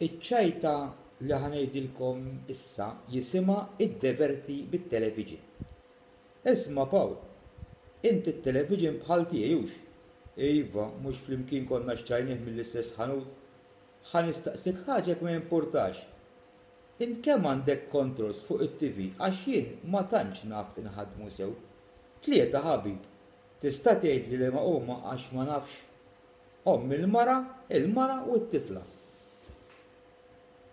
Iċ-ċajta li ħa ngħidilkom issa jisimha Iddeverti bit-Television. Isma' Pawl, int it-television bħal tiegħi hux? Iva, mhux flimkien konna xtrajnih mill-istess ħanut? Ħa nistaqsik ħaġa jekk ma jimpurtax. Int kemm għandek controls fuq it-TV għax jien ma tantx naf inħaddmu sew? Tlieta ħabib. Tista' tgħidli liema huma għax ma nafx? Omm il-mara, il-mara u t-tifla.